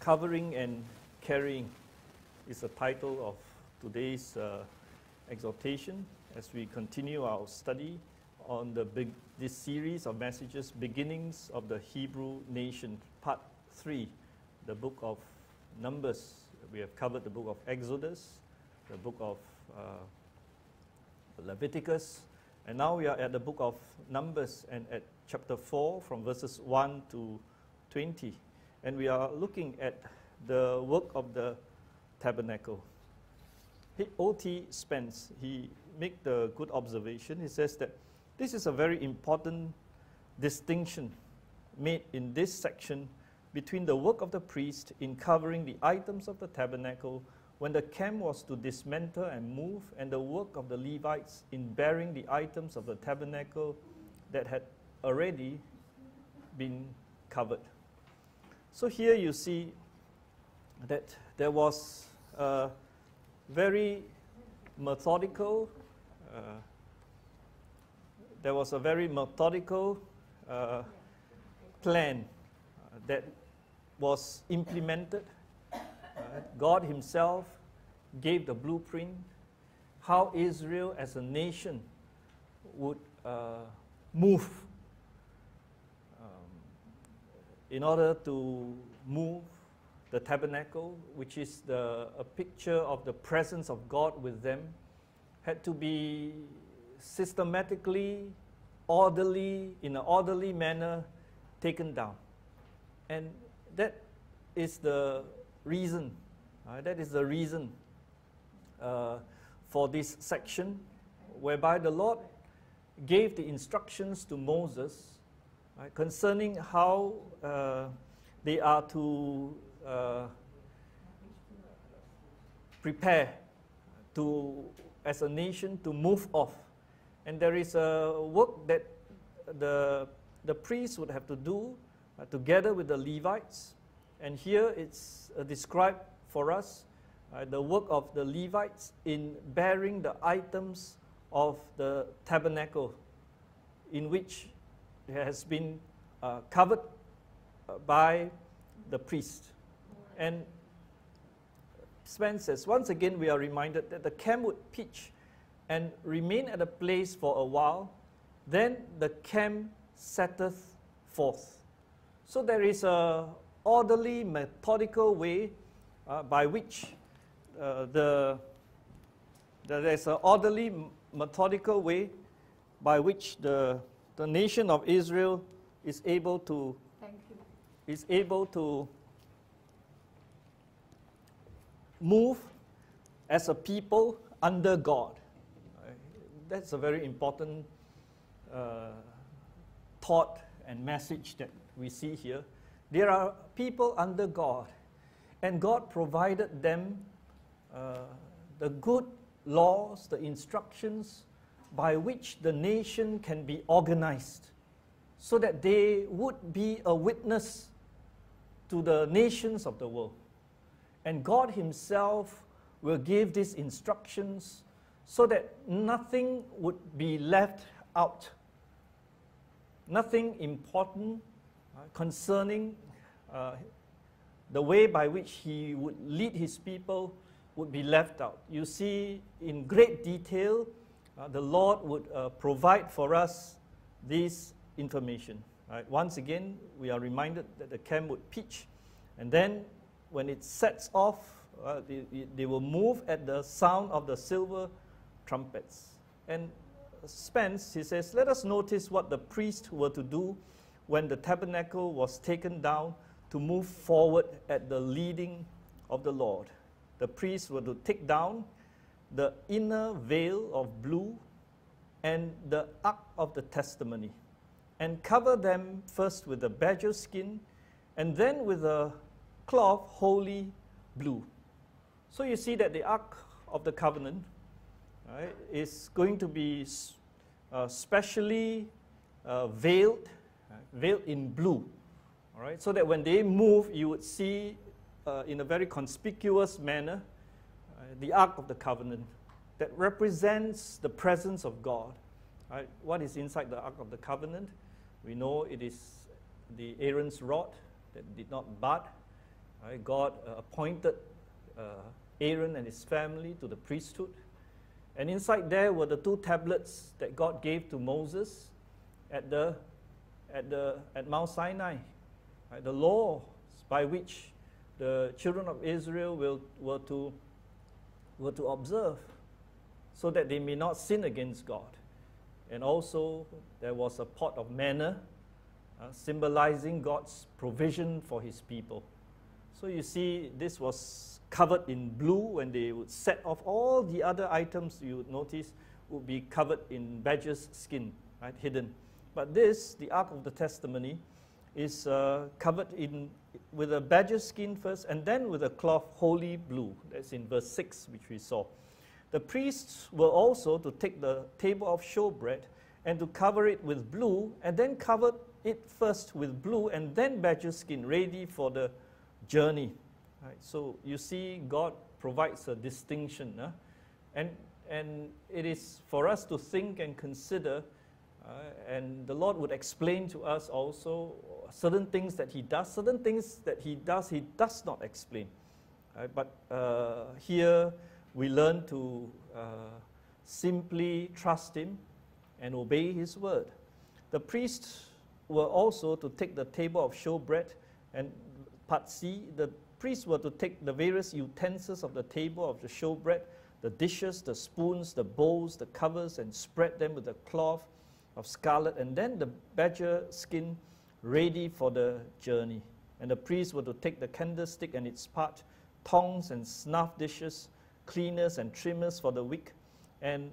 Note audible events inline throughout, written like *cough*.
Covering and Carrying is the title of today's uh, exhortation as we continue our study on the big, this series of messages, Beginnings of the Hebrew Nation, Part 3, the book of Numbers. We have covered the book of Exodus, the book of uh, Leviticus, and now we are at the book of Numbers and at chapter 4 from verses 1 to 20. And we are looking at the work of the tabernacle. O.T. Spence, he made the good observation. He says that this is a very important distinction made in this section between the work of the priest in covering the items of the tabernacle when the camp was to dismantle and move, and the work of the Levites in bearing the items of the tabernacle that had already been covered. So here you see that there was a very methodical, uh, there was a very methodical uh, plan uh, that was implemented. God Himself gave the blueprint how Israel as a nation would uh, move in order to move the tabernacle, which is the, a picture of the presence of God with them, had to be systematically, orderly, in an orderly manner, taken down. And that is the reason, uh, that is the reason uh, for this section, whereby the Lord gave the instructions to Moses right, concerning how uh, they are to uh, prepare to, as a nation to move off. And there is a work that the, the priests would have to do uh, together with the Levites. And here it's uh, described for us uh, the work of the Levites in bearing the items of the tabernacle in which has been uh, covered uh, by the priest. And Spence says, once again, we are reminded that the camp would pitch and remain at a place for a while, then the camp setteth forth. So there is a orderly, methodical way uh, by which uh, the, the there's an orderly, methodical way by which the the nation of Israel is able to is able to move as a people under God. That's a very important uh, thought and message that we see here. There are people under God, and God provided them uh, the good laws, the instructions, by which the nation can be organized so that they would be a witness to the nations of the world. And God Himself will give these instructions so that nothing would be left out. Nothing important concerning uh, the way by which He would lead His people would be left out. You see in great detail uh, the Lord would uh, provide for us this information. Right? Once again, we are reminded that the camp would pitch, and then when it sets off, uh, they, they will move at the sound of the silver trumpets. And Spence, he says, let us notice what the priests were to do when the tabernacle was taken down to move forward at the leading of the Lord. The priests were to take down the inner veil of blue and the ark of the testimony, and cover them first with a badger skin and then with a cloth wholly blue. So you see that the ark of the covenant right, is going to be uh, specially uh, veiled, veiled in blue. All right, so that when they move, you would see uh, in a very conspicuous manner the Ark of the Covenant that represents the presence of God. Right? What is inside the Ark of the Covenant? We know it is the Aaron's rod that did not bud. Right? God uh, appointed uh, Aaron and his family to the priesthood. And inside there were the two tablets that God gave to Moses at, the, at, the, at Mount Sinai. Right? The laws by which the children of Israel will, were, to, were to observe so that they may not sin against God. And also, there was a pot of manna uh, symbolizing God's provision for his people. So you see, this was covered in blue when they would set off all the other items you would notice would be covered in badger's skin, right, hidden. But this, the Ark of the Testimony, is uh, covered in with a badger skin first and then with a cloth wholly blue. That's in verse 6, which we saw. The priests were also to take the table of showbread and to cover it with blue, and then cover it first with blue and then badger skin, ready for the journey. Right? So you see, God provides a distinction. Huh? And, and it is for us to think and consider, uh, and the Lord would explain to us also certain things that He does, certain things that He does, He does not explain. Right? But uh, here, we learn to uh, simply trust Him and obey His word. The priests were also to take the table of showbread, and part C, the priests were to take the various utensils of the table of the showbread, the dishes, the spoons, the bowls, the covers, and spread them with a cloth of scarlet, and then the badger skin ready for the journey. And the priests were to take the candlestick and its part, tongs and snuff dishes, cleaners and trimmers for the wick, and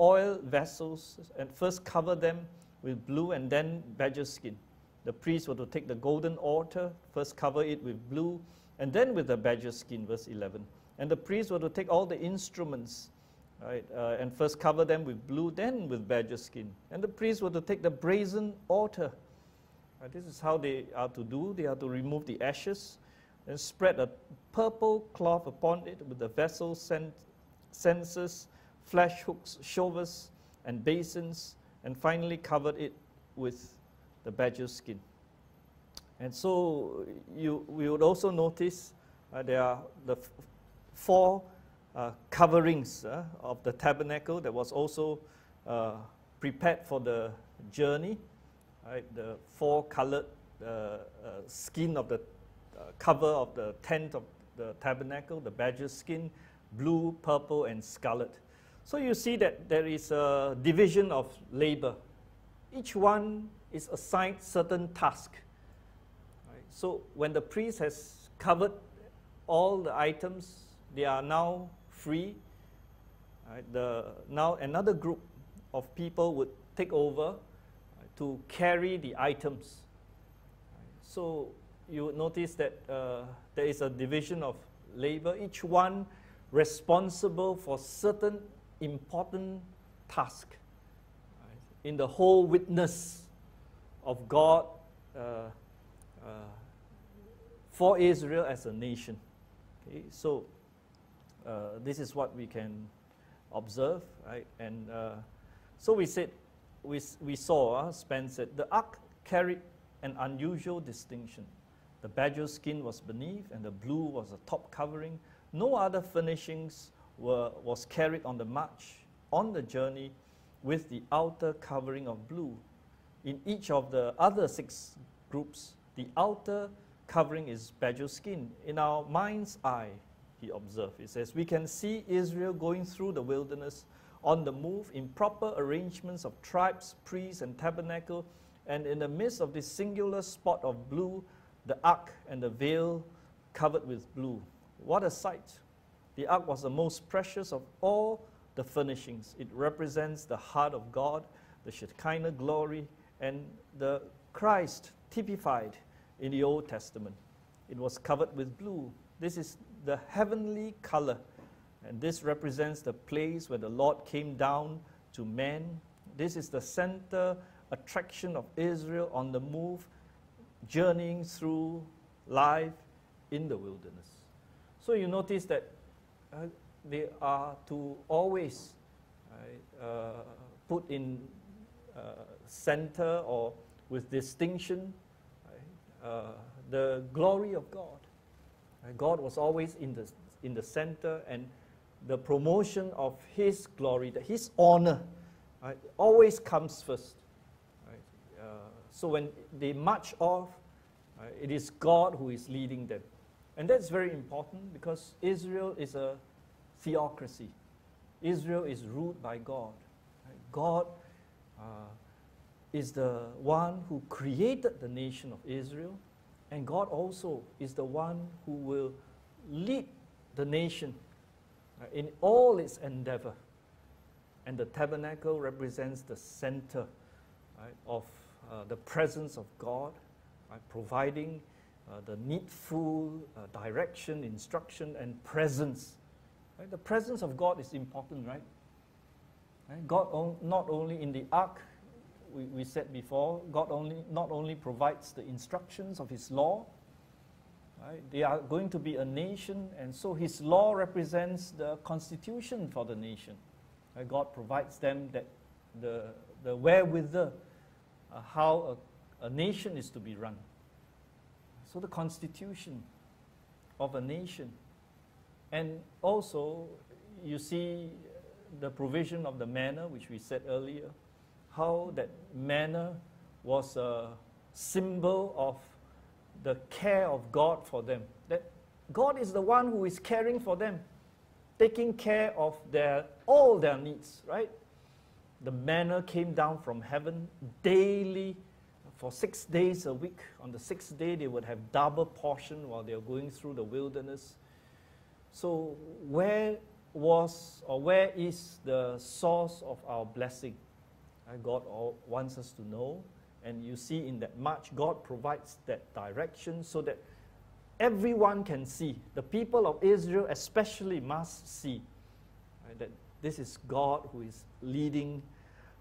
oil vessels, and first cover them with blue and then badger skin. The priests were to take the golden altar, first cover it with blue, and then with the badger skin, verse 11. And the priests were to take all the instruments, right, uh, and first cover them with blue, then with badger skin. And the priests were to take the brazen altar. Right, this is how they are to do. They are to remove the ashes, and spread a purple cloth upon it with the vessel censers, flesh hooks, shovels, and basins, and finally covered it with the badger skin. And so you, we would also notice uh, there are the four uh, coverings uh, of the tabernacle that was also uh, prepared for the journey. Right, the four colored uh, uh, skin of the uh, cover of the tent of the tabernacle, the badger skin, blue, purple, and scarlet. So you see that there is a division of labor. Each one is assigned certain task. Right? So when the priest has covered all the items, they are now free. Right? The, now another group of people would take over to carry the items. So you notice that uh, there is a division of labor, each one responsible for certain important task in the whole witness of God uh, uh, for Israel as a nation. Okay, so uh, this is what we can observe, right? And uh, so we said, we, we saw, uh, Spencer, the ark carried an unusual distinction. The badger skin was beneath, and the blue was the top covering. No other furnishings were, was carried on the march, on the journey, with the outer covering of blue. In each of the other six groups, the outer covering is badger skin. In our mind's eye, he observed, he says, we can see Israel going through the wilderness on the move in proper arrangements of tribes, priests, and tabernacle, and in the midst of this singular spot of blue, the ark and the veil covered with blue. What a sight! The ark was the most precious of all the furnishings. It represents the heart of God, the Shekinah glory, and the Christ typified in the Old Testament. It was covered with blue. This is the heavenly color, and this represents the place where the Lord came down to man. This is the center attraction of Israel on the move journeying through life in the wilderness. So you notice that uh, they are to always right, uh, put in uh, center or with distinction right, uh, the glory of God. God was always in the, in the center, and the promotion of His glory, that His honor, right, always comes first. Right? Uh, so when they march off, right, it is God who is leading them. And that's very important because Israel is a theocracy. Israel is ruled by God. God uh, is the one who created the nation of Israel, and God also is the one who will lead the nation in all its endeavor. And the tabernacle represents the center right, of uh, the presence of God, right, providing uh, the needful uh, direction, instruction, and presence. Right? The presence of God is important, right? God on, not only in the ark, we, we said before, God only, not only provides the instructions of His law, right? they are going to be a nation, and so His law represents the constitution for the nation. Right? God provides them that the, the wherewithal, uh, how a, a nation is to be run. So the constitution of a nation. And also, you see the provision of the manna, which we said earlier, how that manna was a symbol of the care of God for them. That God is the one who is caring for them, taking care of their all their needs, right? The manna came down from heaven daily for six days a week. On the sixth day, they would have double portion while they are going through the wilderness. So, where was or where is the source of our blessing? God wants us to know. And you see in that march, God provides that direction so that everyone can see. The people of Israel, especially, must see right, that this is God who is leading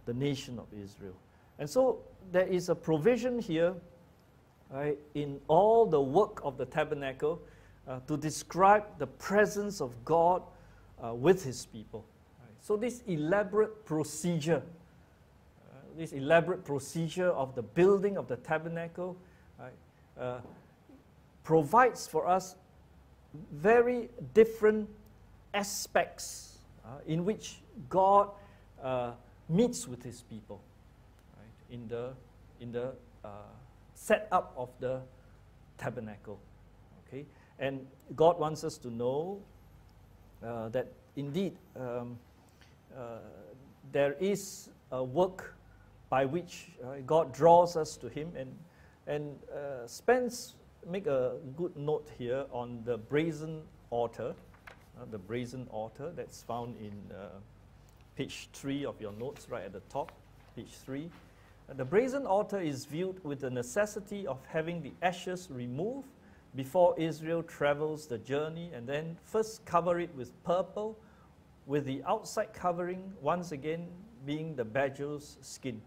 the nation of Israel. And so there is a provision here right, in all the work of the tabernacle uh, to describe the presence of God uh, with his people. Right. So this elaborate procedure this elaborate procedure of the building of the tabernacle right, uh, provides for us very different aspects uh, in which God uh, meets with his people right, in the, in the uh, setup of the tabernacle. Okay? And God wants us to know uh, that indeed um, uh, there is a work by which uh, God draws us to Him. And, and uh, Spence make a good note here on the brazen altar, uh, the brazen altar that's found in page 3 of your notes, right at the top, page 3. Uh, the brazen altar is viewed with the necessity of having the ashes removed before Israel travels the journey and then first cover it with purple, with the outside covering once again being the badger's skin.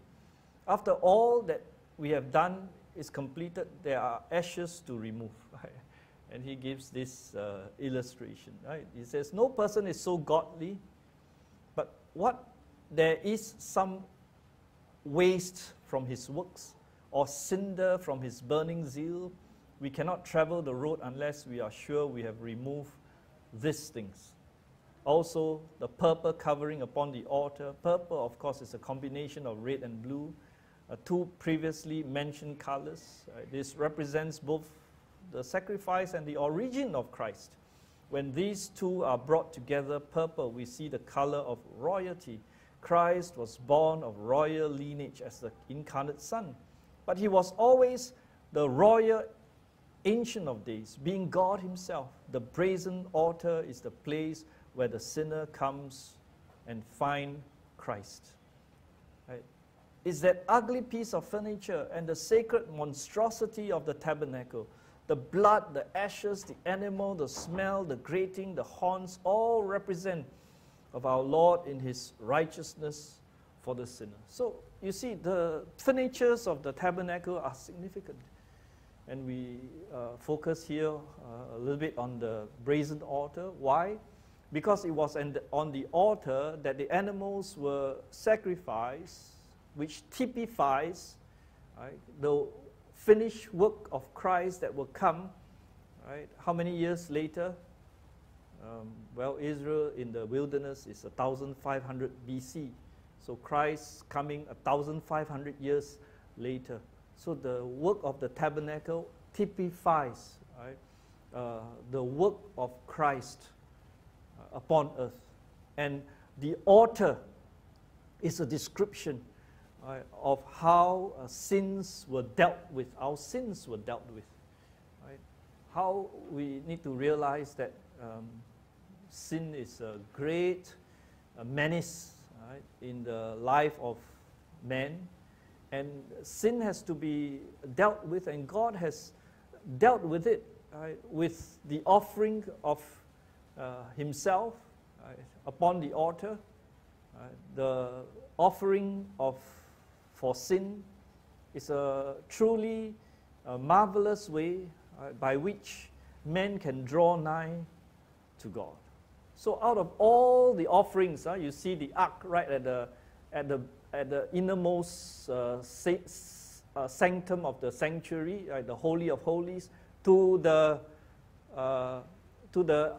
After all that we have done is completed, there are ashes to remove. *laughs* Right? And he gives this uh, illustration. Right? He says, No person is so godly, but what there is some waste from his works or cinder from his burning zeal. We cannot travel the road unless we are sure we have removed these things. Also, the purple covering upon the altar. Purple, of course, is a combination of red and blue two previously mentioned colors. Uh, this represents both the sacrifice and the origin of Christ. When these two are brought together, purple, we see the color of royalty. Christ was born of royal lineage as the incarnate Son, but he was always the royal ancient of days, being God himself. The brazen altar is the place where the sinner comes and find Christ is that ugly piece of furniture and the sacred monstrosity of the tabernacle. The blood, the ashes, the animal, the smell, the grating, the horns all represent of our Lord in his righteousness for the sinner. So you see, the furnitures of the tabernacle are significant. And we uh, focus here uh, a little bit on the brazen altar. Why? Because it was on the altar that the animals were sacrificed which typifies right, the finished work of Christ that will come right? How many years later? Um, well, Israel in the wilderness is 1500 BC. So Christ coming 1500 years later. So the work of the tabernacle typifies right, uh, the work of Christ uh, upon earth. And the altar is a description right, of how uh, sins were dealt with, our sins were dealt with. Right? How we need to realize that um, sin is a great uh, menace right, in the life of man. And sin has to be dealt with, and God has dealt with it right, with the offering of uh, Himself upon the altar, the offering of for sin is a truly a marvelous way by which men can draw nigh to God. So out of all the offerings, uh, you see the ark right at the, at the, at the innermost uh, uh, sanctum of the sanctuary, the Holy of Holies, to the, uh, to the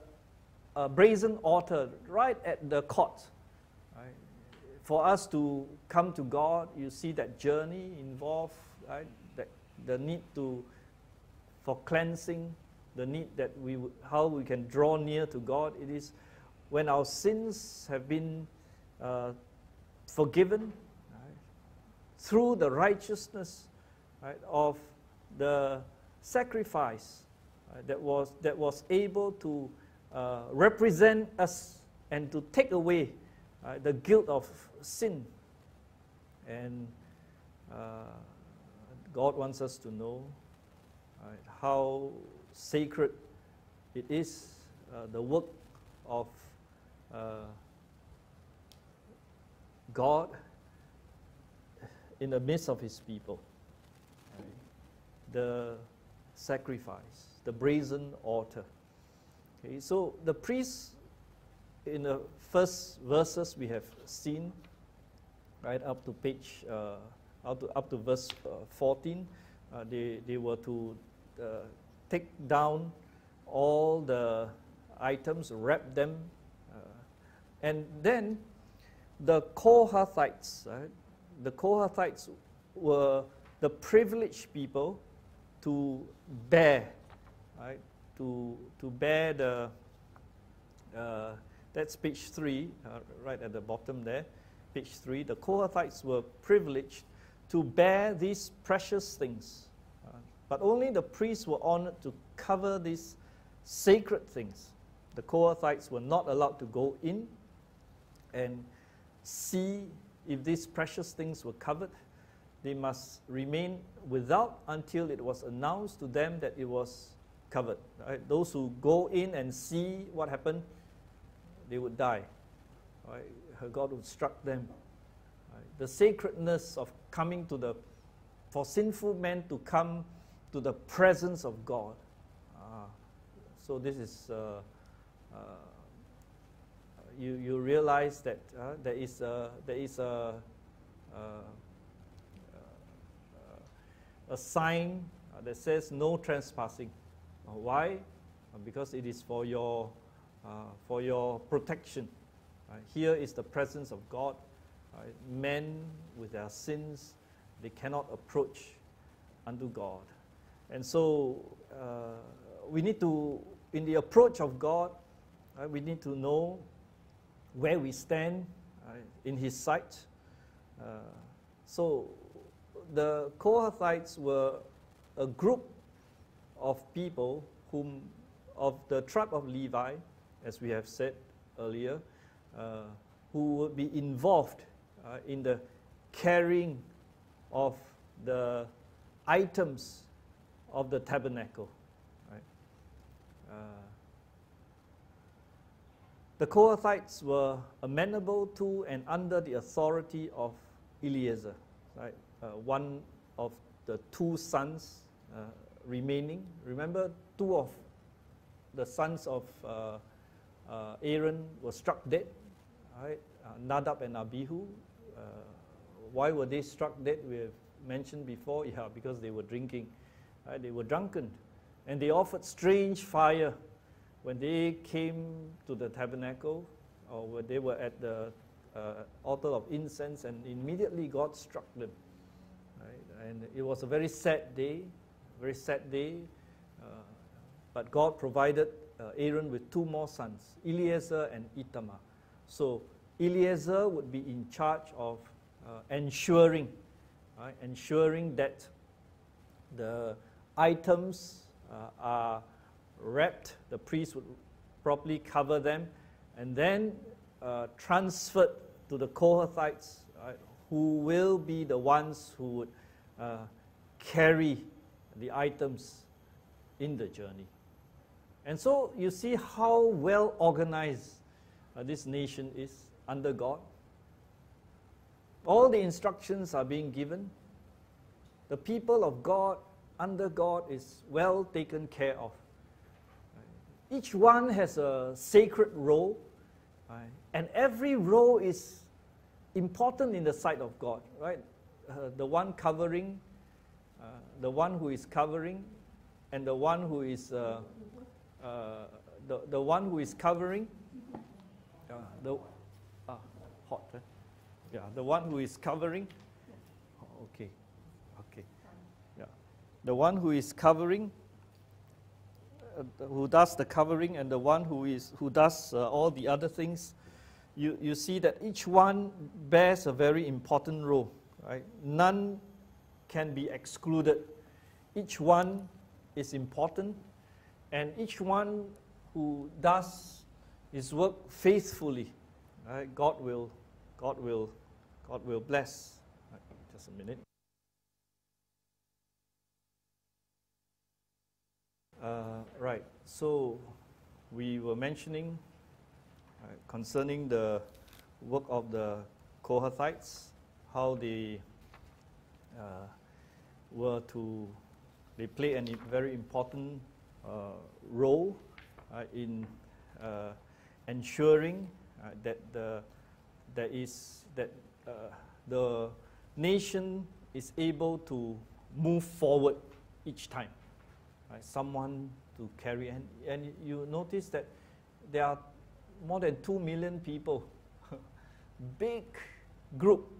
uh, brazen altar right at the court. For us to come to God, you see that journey involved, right? That the need to, for cleansing, the need that we, how we can draw near to God. It is when our sins have been uh, forgiven right, through the righteousness right, of the sacrifice right, that, was, that was able to uh, represent us and to take away the guilt of sin. And uh, God wants us to know how sacred it is, uh, the work of uh, God in the midst of his people. The sacrifice, the brazen altar. Okay, so the priests in the first verses we have seen, right up to page, uh, up, to, up to verse uh, 14, uh, they, they were to uh, take down all the items, wrap them and then the Kohathites, right? the Kohathites were the privileged people to bear, right? To, to bear the, uh, that's page three, uh, right at the bottom there, page three. The Kohathites were privileged to bear these precious things. Uh, but only the priests were honored to cover these sacred things. The Kohathites were not allowed to go in and see if these precious things were covered. They must remain without until it was announced to them that it was covered. Right? Those who go in and see what happened, they would die. Right? God would struck them. Right? The sacredness of coming to the, for sinful men to come to the presence of God. Ah, so this is uh, uh, you, you realize that uh, there is a, there is a, a, a sign uh, that says no trespassing. Uh, why? Uh, because it is for your, for your protection. Here is the presence of God. Men with their sins, they cannot approach unto God. And so uh, we need to, in the approach of God, uh, we need to know where we stand uh, in his sight. Uh, so the Kohathites were a group of people whom of the tribe of Levi, as we have said earlier, uh, who would be involved uh, in the carrying of the items of the tabernacle. Right? Uh, the Kohathites were amenable to and under the authority of Eleazar, right? Uh, one of the two sons uh, remaining. Remember, two of the sons of uh, uh Aaron were struck dead, right? Uh, Nadab and Abihu. Uh, why were they struck dead? We have mentioned before, *laughs* yeah, because they were drinking. Right? They were drunken. And they offered strange fire when they came to the tabernacle or when they were at the uh, altar of incense, and immediately God struck them. Right? And it was a very sad day, very sad day. Uh, but God provided Aaron with two more sons, Eleazar and Ithamar. So Eleazar would be in charge of uh, ensuring, right, ensuring that the items uh, are wrapped, the priest would properly cover them, and then uh, transferred to the Kohathites, right, who will be the ones who would uh, carry the items in the journey. And so you see how well organized uh, this nation is under God. All the instructions are being given. The people of God under God is well taken care of. Each one has a sacred role, right? and every role is important in the sight of God, right? Uh, the one covering, uh, the one who is covering, and the one who is uh, uh the, the one who is covering, uh, the ah, hot, eh? yeah, the one who is covering. Oh, okay, okay, yeah, the one who is covering uh, who does the covering and the one who, is, who does uh, all the other things, you, you see that each one bears a very important role. Right? None can be excluded. Each one is important, and each one who does his work faithfully, right? God will, God will, God will bless. Right, just a minute. Uh, right, so we were mentioning concerning the work of the Kohathites, how they uh, were to, they play a very important role uh, in uh, ensuring that the, there is, that the nation is able to move forward each time right? someone to carry. And, and you notice that there are more than 2 million people, *laughs* big group,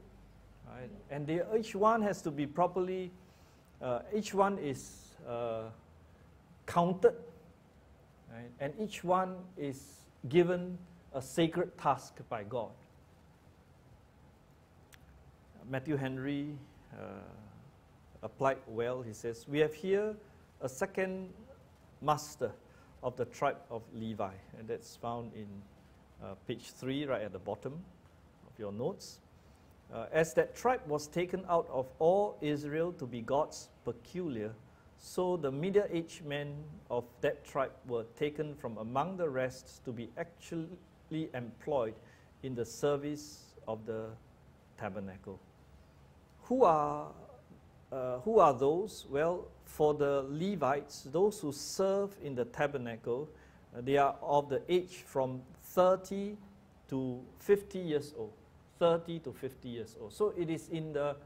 right? and they, each one has to be properly, uh, each one is uh, counted, right? and each one is given a sacred task by God. Matthew Henry uh, applied well. He says, We have here a second master of the tribe of Levi, and that's found in uh, page 3, right at the bottom of your notes. Uh, as that tribe was taken out of all Israel to be God's peculiar, so the middle aged men of that tribe were taken from among the rest to be actually employed in the service of the tabernacle. Who are, uh, who are those? Well, for the Levites, those who serve in the tabernacle, uh, they are of the age from 30 to 50 years old. 30 to 50 years old. So it is in the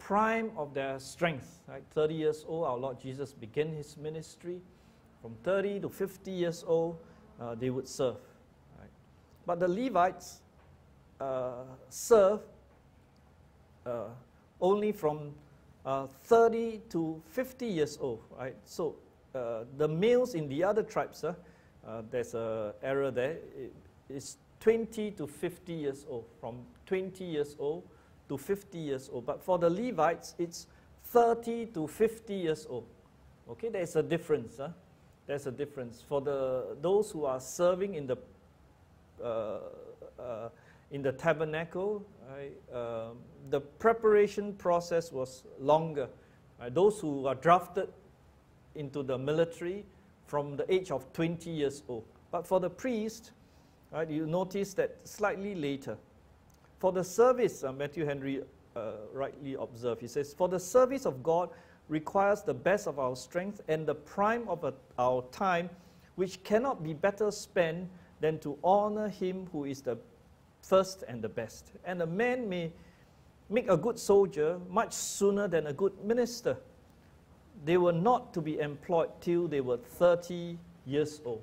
prime of their strength. Right? 30 years old, our Lord Jesus began his ministry. From 30 to 50 years old, uh, they would serve. Right? But the Levites uh, serve uh, only from uh, 30 to 50 years old, right? So uh, the males in the other tribes, uh, there's an error there. it's 20 to 50 years old, from 20 years old to 50 years old. But for the Levites, it's 30 to 50 years old. Okay, there's a difference. Huh? There's a difference. For the, those who are serving in the, uh, uh, in the tabernacle, right, um, the preparation process was longer. Right? Those who are drafted into the military from the age of 20 years old. But for the priest, right, you notice that slightly later. For the service, uh, Matthew Henry uh, rightly observed, he says, For the service of God requires the best of our strength and the prime of a, our time, which cannot be better spent than to honor him who is the first and the best. And a man may make a good soldier much sooner than a good minister. they were not to be employed till they were 30 years old.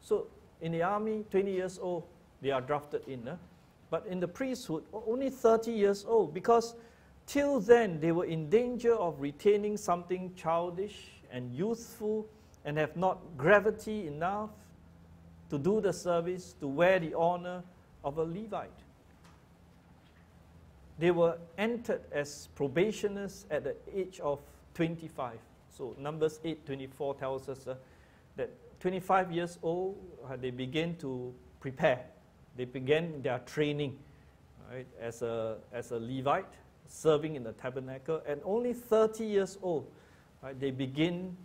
So in the army, 20 years old, they are drafted in. But in the priesthood, only 30 years old because till then they were in danger of retaining something childish and youthful and have not gravity enough to do the service, to wear the honor of a Levite. They were entered as probationers at the age of 25. So Numbers 8:24 tells us uh, that 25 years old, uh, they begin to prepare. They began their training right, as, a, as a Levite, serving in the tabernacle. And only 30 years old, right, they begin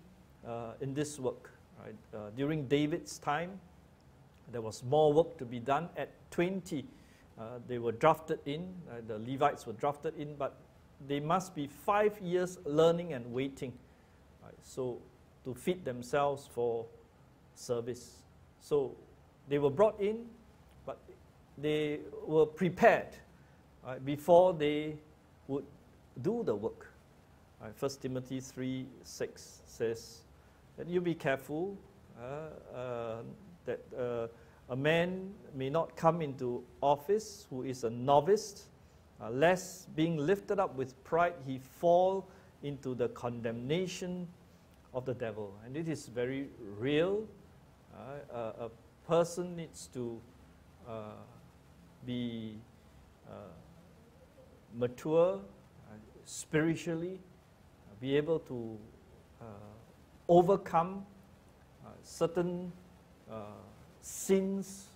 uh, in this work. Right? Uh, during David's time, there was more work to be done. At 20, uh, they were drafted in, uh, the Levites were drafted in, but they must be five years learning and waiting. Right? So, to fit themselves for service. So, they were brought in, they were prepared right, before they would do the work. Right, 1 Timothy 3 6 says that you be careful uh, uh, that uh, a man may not come into office who is a novice, uh, lest being lifted up with pride he fall into the condemnation of the devil. And it is very real. Uh, a person needs to uh, be uh, mature spiritually, be able to overcome certain sins.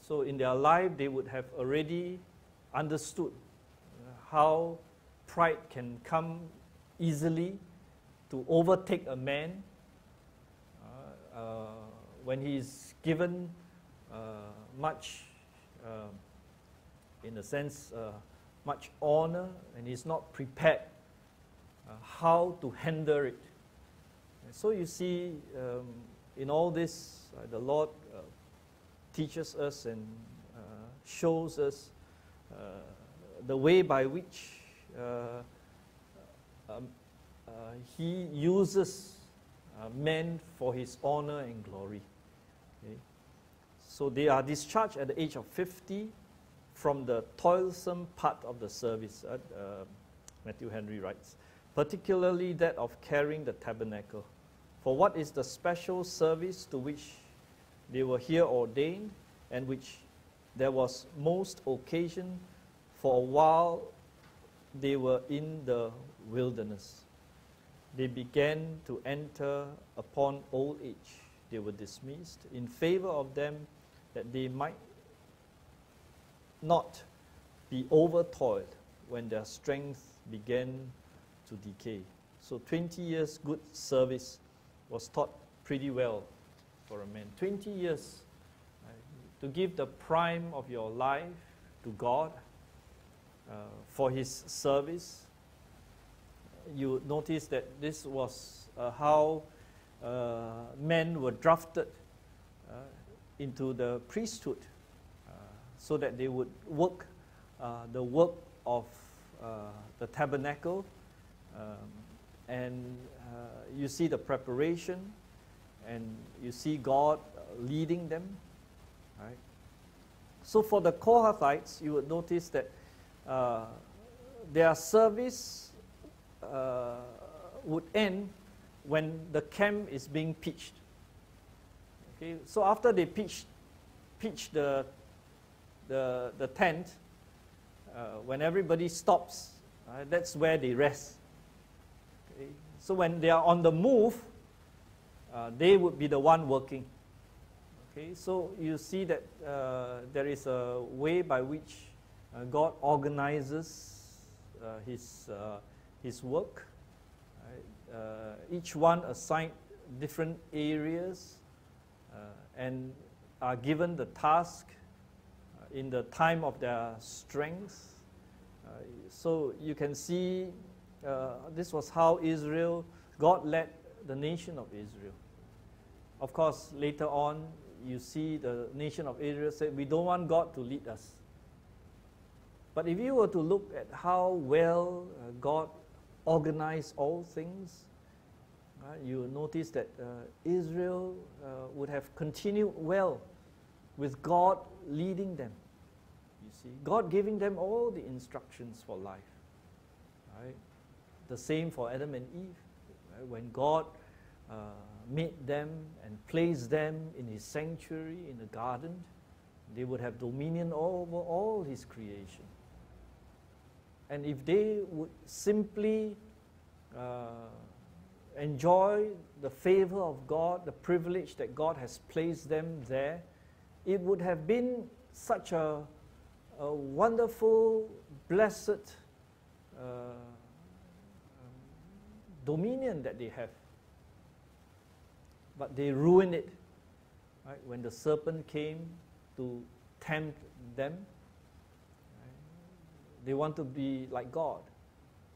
so in their life, they would have already understood how pride can come easily to overtake a man uh, uh, when he is given uh, much, uh, in a sense, uh, much honor and he's not prepared uh, how to handle it. And so you see, um, in all this, the Lord teaches us and shows us the way by which um, he uses uh, men for his honor and glory. So they are discharged at the age of 50 from the toilsome part of the service, uh, uh, Matthew Henry writes, particularly that of carrying the tabernacle. For what is the special service to which they were here ordained and which there was most occasion for a while they were in the wilderness they began to enter upon old age. They were dismissed in favor of them that they might not be overtoiled when their strength began to decay. So 20 years good service was taught pretty well for a man. 20 years right, to give the prime of your life to God uh, for His service you notice that this was uh, how uh, men were drafted uh, into the priesthood uh, so that they would work uh, the work of the tabernacle. Um, and you see the preparation and you see God leading them. Right? So for the Kohathites, you would notice that their service uh, would end when the camp is being pitched. Okay, so after they pitch, pitch the, the, the tent, uh, when everybody stops, uh, that's where they rest. Okay, so when they are on the move, uh, they would be the one working. Okay, so you see that uh, there is a way by which uh, God organizes His his work. Right? Uh, each one assigned different areas uh, and are given the task uh, in the time of their strength. Uh, so you can see uh, this was how Israel, God led the nation of Israel. Of course, later on, you see the nation of Israel said, We don't want God to lead us. But if you were to look at how well uh, God organized all things. Right? You notice that uh, Israel uh, would have continued well with God leading them. You see, God giving them all the instructions for life. Right? The same for Adam and Eve. Right? When God uh, made them and placed them in His sanctuary in the garden, they would have dominion over all His creation. And if they would simply uh, enjoy the favor of God, the privilege that God has placed them there, it would have been such a, a wonderful, blessed uh, dominion that they have. But they ruined it. Right? When the serpent came to tempt them, they want to be like God.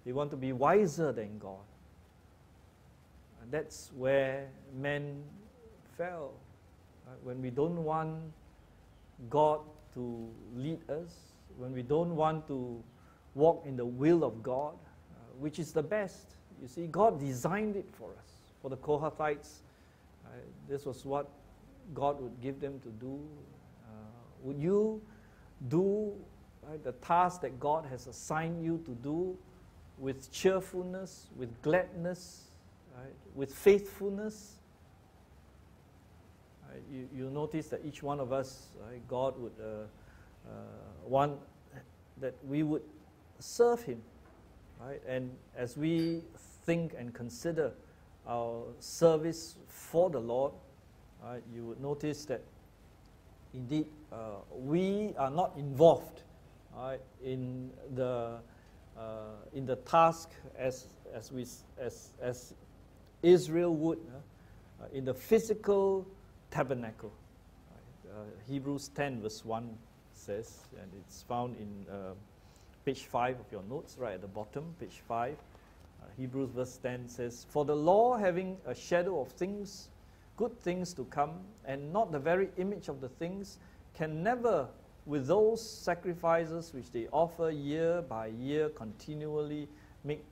They want to be wiser than God. That's where men fell. Right? When we don't want God to lead us, when we don't want to walk in the will of God, uh, which is the best. You see, God designed it for us. For the Kohathites, uh, this was what God would give them to do. Uh, would you do right, the task that God has assigned you to do with cheerfulness, with gladness, right, with faithfulness? Right, you, you notice that each one of us, right, God would uh, uh, want that we would serve Him. Right? And as we think and consider our service for the Lord, right, you would notice that indeed uh, we are not involved right, in the uh, in the task as as we as as Israel would uh, in the physical tabernacle. Uh, Hebrews 10 verse 1 says, and it's found in uh, page 5 of your notes, right at the bottom, page 5. Uh, Hebrews verse 10 says, For the law having a shadow of things, good things to come, and not the very image of the things, can never, with those sacrifices which they offer year by year continually, make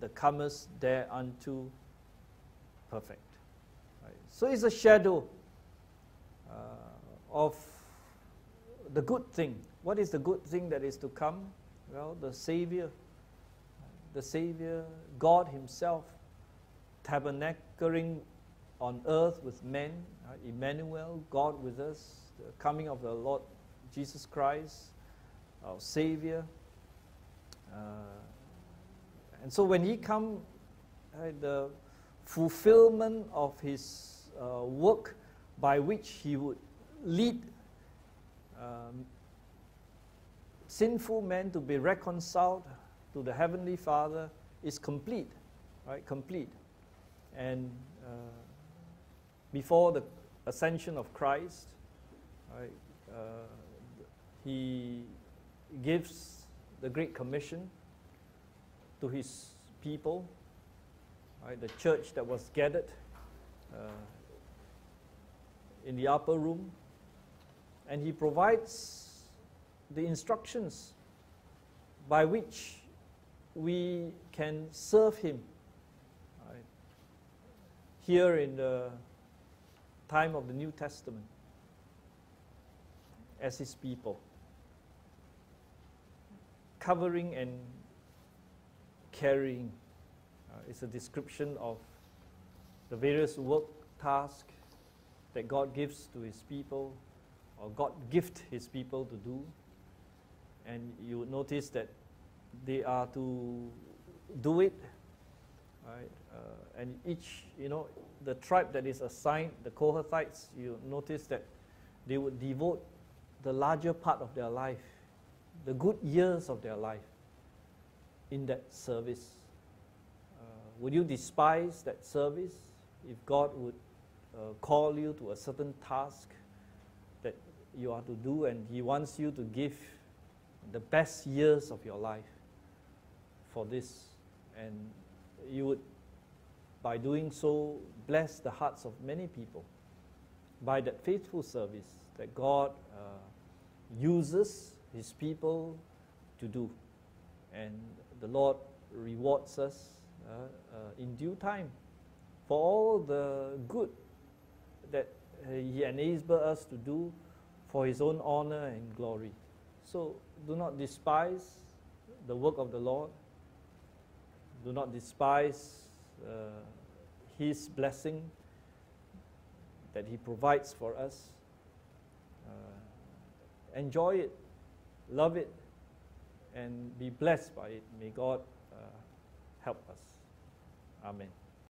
the comers thereunto perfect. Right? So it's a shadow uh, of the good thing. What is the good thing that is to come? Well, the Savior, the Savior, God Himself, tabernacling on earth with men, uh, Emmanuel, God with us, the coming of the Lord Jesus Christ, our Savior. Uh, and so when He come, uh, the fulfillment of His uh, work by which He would lead um, sinful men to be reconciled to the Heavenly Father is complete, right? Complete. And uh, before the ascension of Christ, right, uh, he gives the Great Commission to his people, right, the church that was gathered uh, in the upper room and he provides the instructions by which we can serve him. Right? Here in the time of the New Testament, as his people, covering and carrying uh, is a description of the various work tasks that God gives to his people or God gift his people to do. And you would notice that they are to do it, right? Uh, and each, you know, the tribe that is assigned, the Kohathites, you notice that they would devote the larger part of their life, the good years of their life, in that service. Uh, would you despise that service if God would uh, call you to a certain task that you are to do, and He wants you to give the best years of your life for this. And you would, by doing so, bless the hearts of many people by that faithful service that God uh, uses His people to do. And the Lord rewards us uh, uh, in due time for all the good that He enables us to do for His own honor and glory. So do not despise the work of the Lord. Do not despise uh, His blessing that He provides for us. Uh, enjoy it, love it, and be blessed by it. May God uh, help us. Amen.